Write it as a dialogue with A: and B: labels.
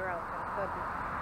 A: girl.